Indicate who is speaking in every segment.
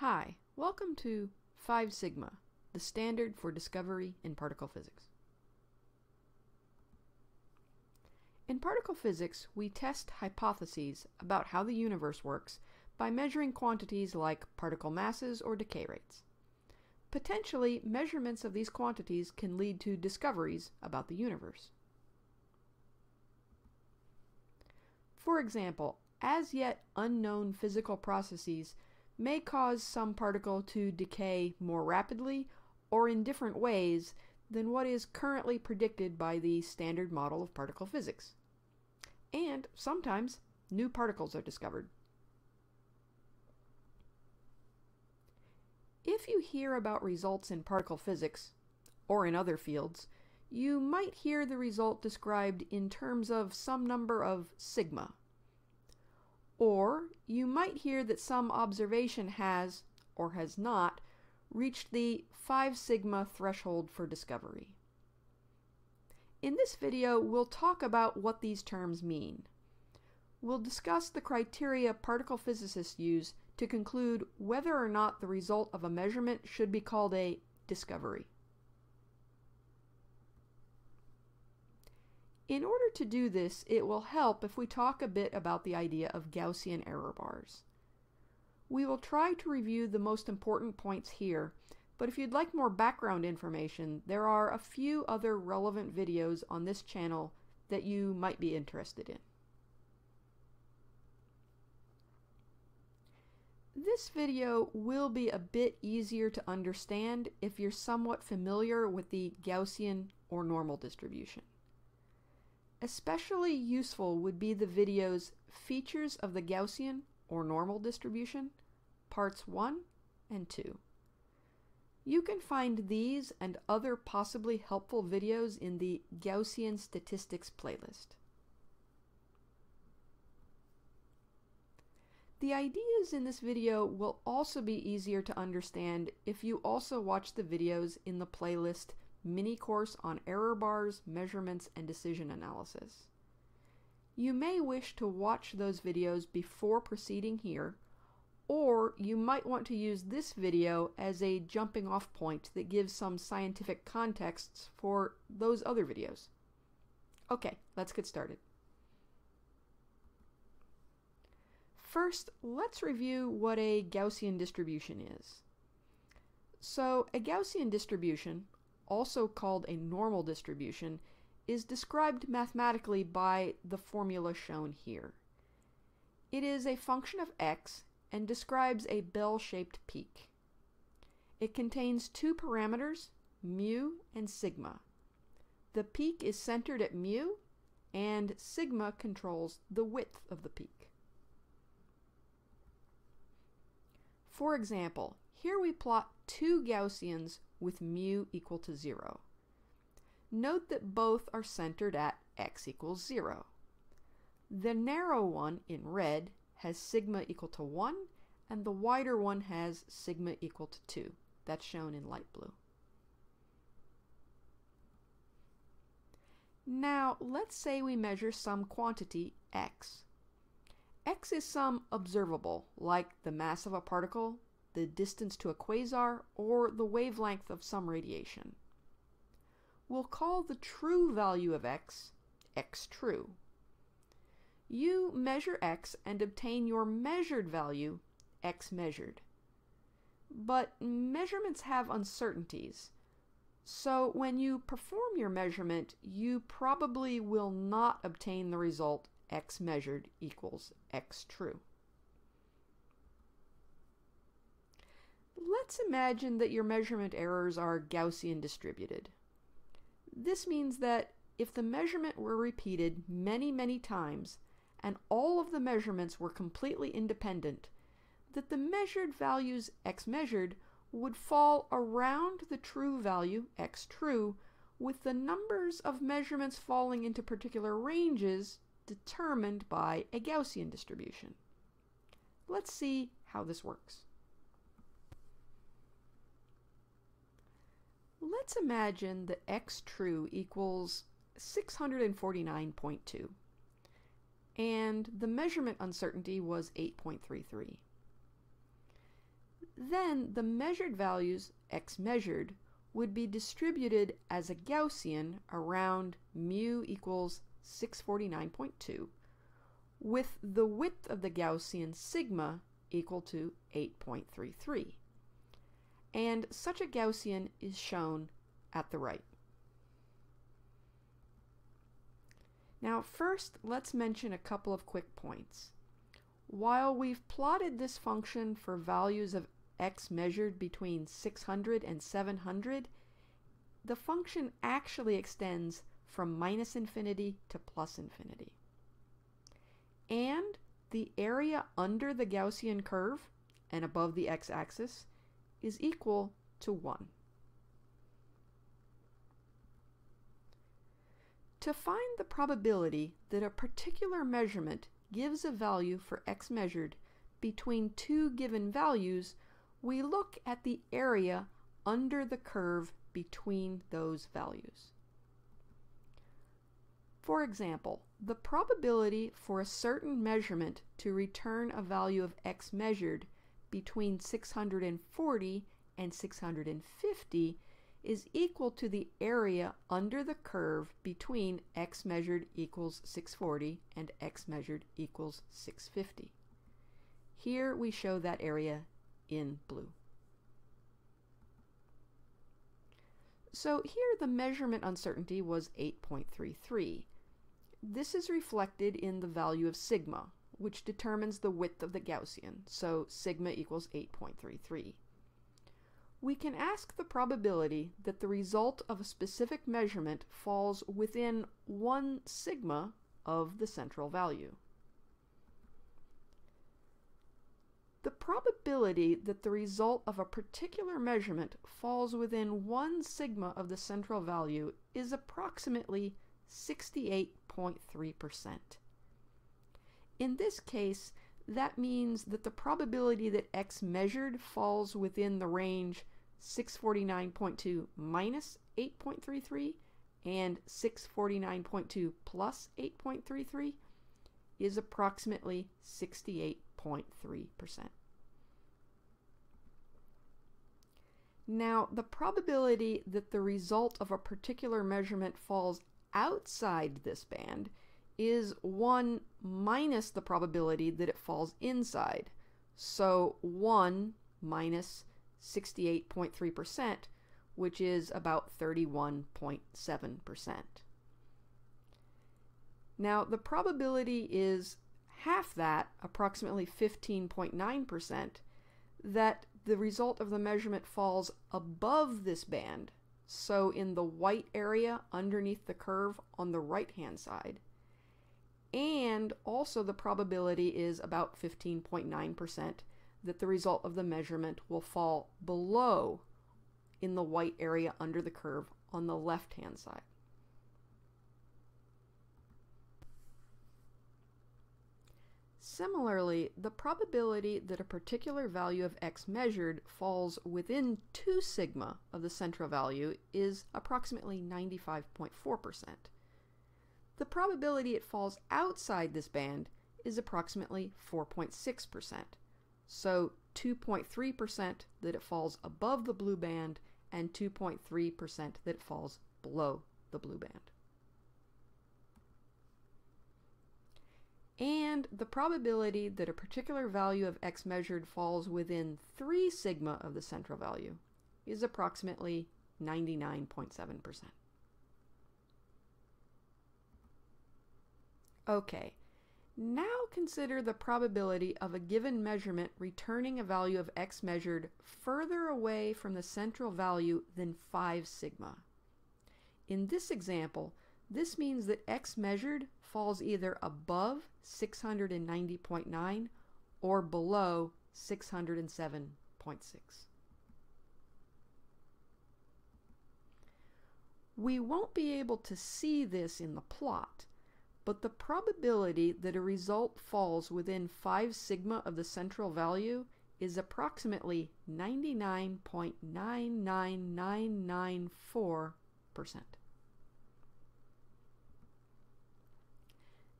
Speaker 1: Hi, welcome to 5 Sigma, the standard for discovery in particle physics. In particle physics, we test hypotheses about how the universe works by measuring quantities like particle masses or decay rates. Potentially, measurements of these quantities can lead to discoveries about the universe. For example, as yet unknown physical processes may cause some particle to decay more rapidly or in different ways than what is currently predicted by the standard model of particle physics. And sometimes new particles are discovered. If you hear about results in particle physics, or in other fields, you might hear the result described in terms of some number of sigma, or you might hear that some observation has, or has not, reached the 5 sigma threshold for discovery. In this video, we'll talk about what these terms mean. We'll discuss the criteria particle physicists use to conclude whether or not the result of a measurement should be called a discovery. In order to do this, it will help if we talk a bit about the idea of Gaussian error bars. We will try to review the most important points here, but if you'd like more background information, there are a few other relevant videos on this channel that you might be interested in. This video will be a bit easier to understand if you're somewhat familiar with the Gaussian or normal distribution. Especially useful would be the videos Features of the Gaussian or Normal Distribution, Parts 1 and 2. You can find these and other possibly helpful videos in the Gaussian Statistics playlist. The ideas in this video will also be easier to understand if you also watch the videos in the playlist mini course on error bars, measurements, and decision analysis. You may wish to watch those videos before proceeding here, or you might want to use this video as a jumping off point that gives some scientific contexts for those other videos. Okay, let's get started. First, let's review what a Gaussian distribution is. So, a Gaussian distribution, also called a normal distribution, is described mathematically by the formula shown here. It is a function of x and describes a bell-shaped peak. It contains two parameters, mu and sigma. The peak is centered at mu, and sigma controls the width of the peak. For example, here we plot two Gaussians with mu equal to 0. Note that both are centered at x equals 0. The narrow one in red has sigma equal to 1, and the wider one has sigma equal to 2. That's shown in light blue. Now, let's say we measure some quantity x. x is some observable, like the mass of a particle, the distance to a quasar, or the wavelength of some radiation. We'll call the true value of x, x true. You measure x and obtain your measured value, x measured. But measurements have uncertainties. So when you perform your measurement, you probably will not obtain the result x measured equals x true. Let's imagine that your measurement errors are Gaussian distributed. This means that if the measurement were repeated many, many times, and all of the measurements were completely independent, that the measured values x measured would fall around the true value x true, with the numbers of measurements falling into particular ranges determined by a Gaussian distribution. Let's see how this works. Let's imagine that x true equals 649.2 and the measurement uncertainty was 8.33. then the measured values, x measured, would be distributed as a Gaussian around mu equals 649.2, with the width of the Gaussian sigma equal to 8.33. And such a Gaussian is shown at the right. Now first, let's mention a couple of quick points. While we've plotted this function for values of x measured between 600 and 700, the function actually extends from minus infinity to plus infinity. And the area under the Gaussian curve and above the x-axis is equal to 1. To find the probability that a particular measurement gives a value for x measured between two given values, we look at the area under the curve between those values. For example, the probability for a certain measurement to return a value of x measured between 640 and 650 is equal to the area under the curve between x measured equals 640 and x measured equals 650. Here we show that area in blue. So here the measurement uncertainty was 8.33. This is reflected in the value of sigma, which determines the width of the Gaussian, so sigma equals 8.33 we can ask the probability that the result of a specific measurement falls within 1 sigma of the central value. The probability that the result of a particular measurement falls within 1 sigma of the central value is approximately 68.3%. In this case, that means that the probability that x measured falls within the range 649.2 minus 8.33 and 649.2 plus 8.33 is approximately 68.3%. Now, the probability that the result of a particular measurement falls outside this band is 1 minus the probability that it falls inside. So 1 minus 68.3%, which is about 31.7%. Now, the probability is half that, approximately 15.9%, that the result of the measurement falls above this band, so in the white area underneath the curve on the right hand side. And also the probability is about 15.9% that the result of the measurement will fall below in the white area under the curve on the left hand side. Similarly, the probability that a particular value of x measured falls within 2 sigma of the central value is approximately 95.4%. The probability it falls outside this band is approximately 4.6%. So 2.3% that it falls above the blue band and 2.3% that it falls below the blue band. And the probability that a particular value of x measured falls within 3 sigma of the central value is approximately 99.7%. Okay, now consider the probability of a given measurement returning a value of x measured further away from the central value than 5 sigma. In this example, this means that x measured falls either above 690.9 or below 607.6. We won't be able to see this in the plot, but the probability that a result falls within 5 sigma of the central value is approximately 99.99994%.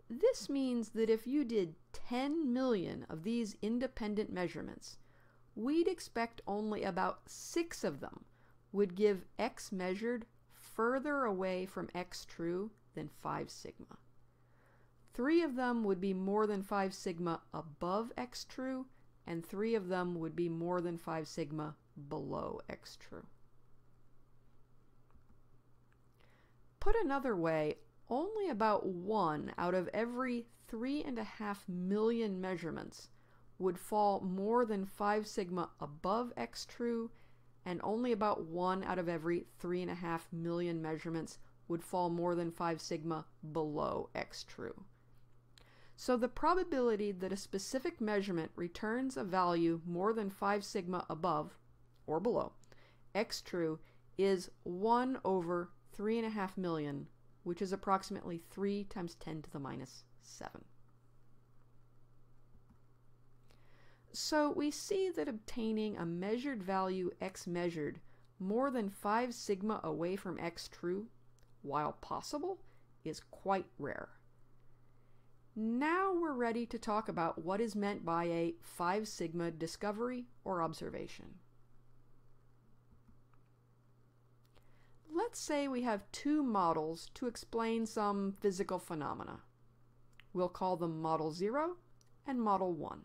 Speaker 1: This means that if you did 10 million of these independent measurements, we'd expect only about six of them would give x measured further away from x true than 5 sigma. Three of them would be more than 5 sigma above x true, and three of them would be more than 5 sigma below x true. Put another way, only about one out of every three and a half million measurements would fall more than 5 sigma above x true, and only about one out of every three and a half million measurements would fall more than 5 sigma below x true. So the probability that a specific measurement returns a value more than 5 sigma above or below x true is 1 over 3.5 million, which is approximately 3 times 10 to the minus 7. So we see that obtaining a measured value x measured more than 5 sigma away from x true, while possible, is quite rare. Now we're ready to talk about what is meant by a 5 sigma discovery or observation. Let's say we have two models to explain some physical phenomena. We'll call them Model 0 and Model 1.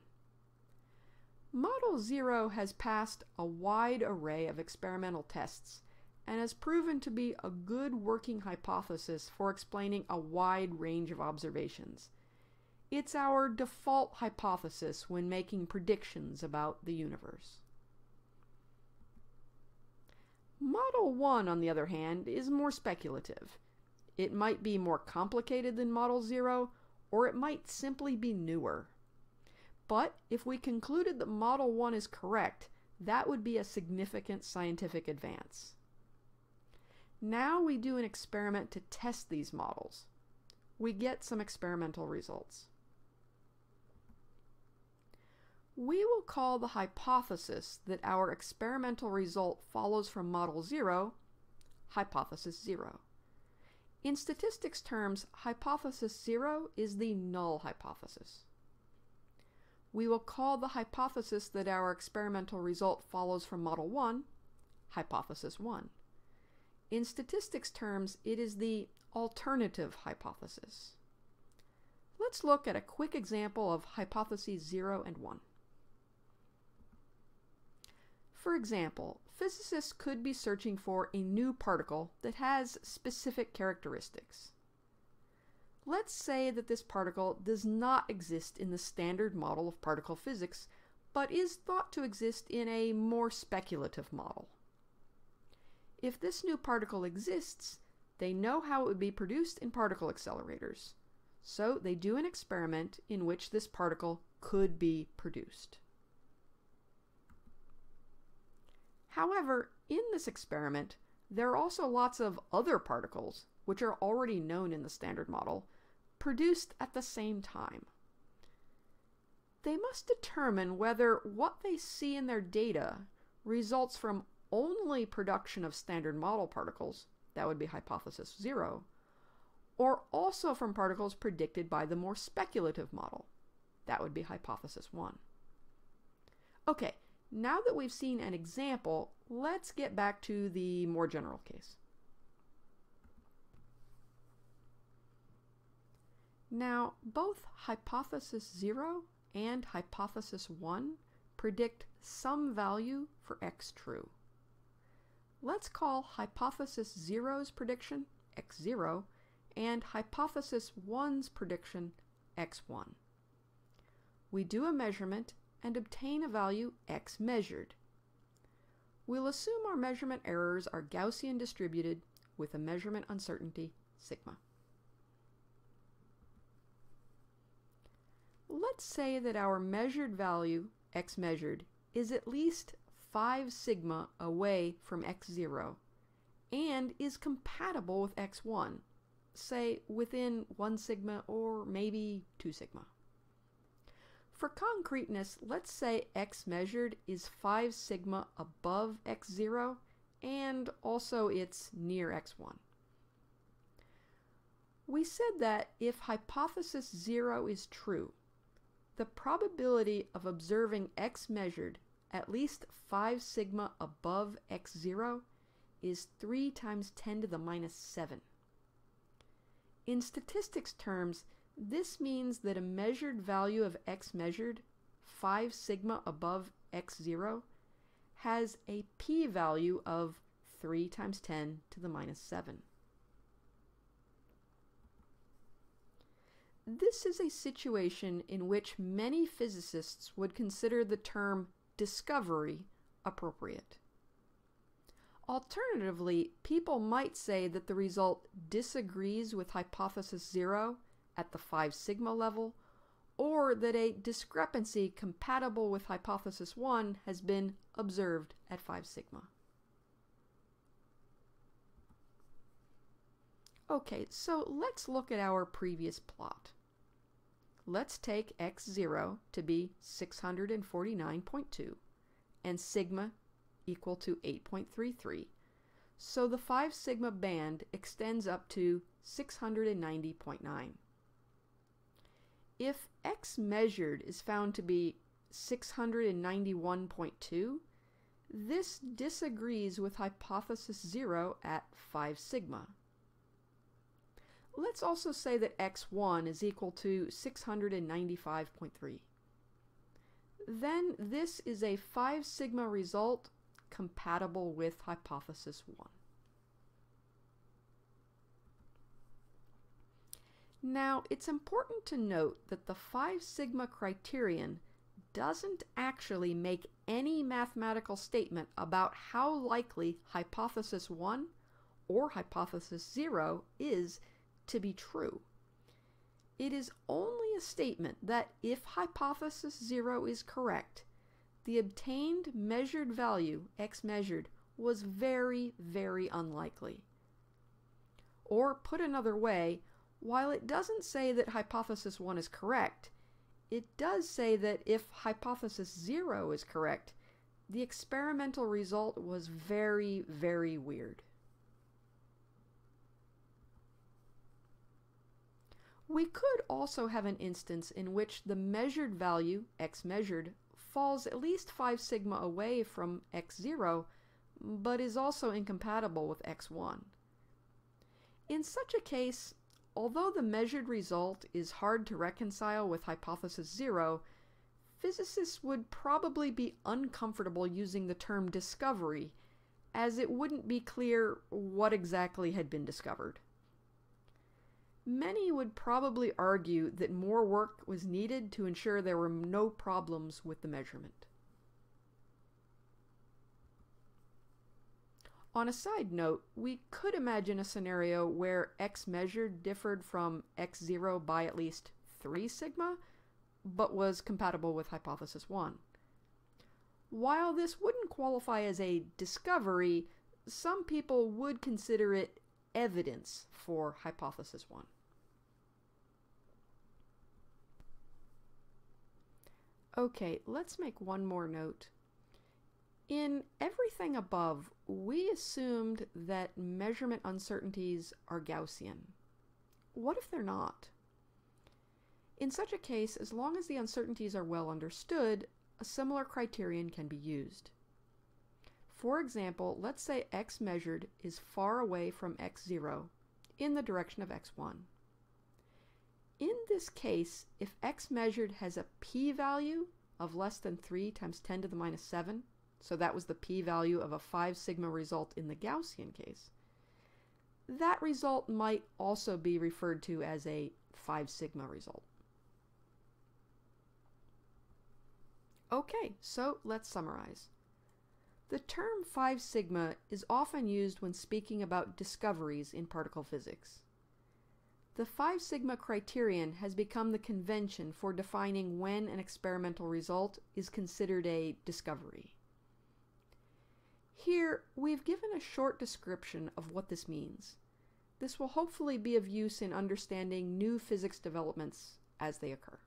Speaker 1: Model 0 has passed a wide array of experimental tests and has proven to be a good working hypothesis for explaining a wide range of observations. It's our default hypothesis when making predictions about the universe. Model 1, on the other hand, is more speculative. It might be more complicated than Model 0, or it might simply be newer. But if we concluded that Model 1 is correct, that would be a significant scientific advance. Now we do an experiment to test these models. We get some experimental results. We will call the hypothesis that our experimental result follows from model 0 hypothesis 0. In statistics terms, hypothesis 0 is the null hypothesis. We will call the hypothesis that our experimental result follows from model 1 hypothesis 1. In statistics terms, it is the alternative hypothesis. Let's look at a quick example of hypotheses 0 and 1. For example, physicists could be searching for a new particle that has specific characteristics. Let's say that this particle does not exist in the standard model of particle physics, but is thought to exist in a more speculative model. If this new particle exists, they know how it would be produced in particle accelerators. So they do an experiment in which this particle could be produced. However, in this experiment, there are also lots of other particles, which are already known in the standard model, produced at the same time. They must determine whether what they see in their data results from only production of standard model particles, that would be hypothesis 0, or also from particles predicted by the more speculative model, that would be hypothesis 1. Okay, now that we've seen an example, let's get back to the more general case. Now, both hypothesis 0 and hypothesis 1 predict some value for x true. Let's call hypothesis 0's prediction x0 and hypothesis 1's prediction x1. We do a measurement and obtain a value x measured. We'll assume our measurement errors are Gaussian distributed with a measurement uncertainty sigma. Let's say that our measured value, x measured, is at least 5 sigma away from x0 and is compatible with x1, say within 1 sigma or maybe 2 sigma. For concreteness, let's say x measured is 5 sigma above x0 and also it's near x1. We said that if hypothesis 0 is true, the probability of observing x measured at least 5 sigma above x0 is 3 times 10 to the minus 7. In statistics terms, this means that a measured value of x measured, 5 sigma above x0, has a p-value of 3 times 10 to the minus 7. This is a situation in which many physicists would consider the term discovery appropriate. Alternatively, people might say that the result disagrees with hypothesis 0 at the 5 sigma level, or that a discrepancy compatible with hypothesis 1 has been observed at 5 sigma. Okay, so let's look at our previous plot. Let's take x0 to be 649.2 and sigma equal to 8.33. So the 5 sigma band extends up to 690.9. If x measured is found to be 691.2, this disagrees with hypothesis 0 at 5 sigma. Let's also say that x1 is equal to 695.3. Then this is a 5 sigma result compatible with hypothesis 1. Now, it's important to note that the 5 sigma criterion doesn't actually make any mathematical statement about how likely hypothesis 1 or hypothesis 0 is to be true. It is only a statement that if hypothesis 0 is correct, the obtained measured value, x measured, was very, very unlikely. Or put another way, while it doesn't say that hypothesis 1 is correct, it does say that if hypothesis 0 is correct, the experimental result was very, very weird. We could also have an instance in which the measured value, x measured, falls at least 5 sigma away from x0, but is also incompatible with x1. In such a case, although the measured result is hard to reconcile with hypothesis 0, physicists would probably be uncomfortable using the term discovery, as it wouldn't be clear what exactly had been discovered. Many would probably argue that more work was needed to ensure there were no problems with the measurement. On a side note, we could imagine a scenario where x measured differed from x0 by at least 3 sigma, but was compatible with hypothesis 1. While this wouldn't qualify as a discovery, some people would consider it evidence for hypothesis 1. Okay, let's make one more note. In everything above, we assumed that measurement uncertainties are Gaussian. What if they're not? In such a case, as long as the uncertainties are well understood, a similar criterion can be used. For example, let's say x measured is far away from x0 in the direction of x1. In this case, if x measured has a p-value of less than 3 times 10 to the minus 7, so that was the p-value of a 5 sigma result in the Gaussian case, that result might also be referred to as a 5 sigma result. Okay, so let's summarize. The term 5 sigma is often used when speaking about discoveries in particle physics. The 5 sigma criterion has become the convention for defining when an experimental result is considered a discovery. Here, we've given a short description of what this means. This will hopefully be of use in understanding new physics developments as they occur.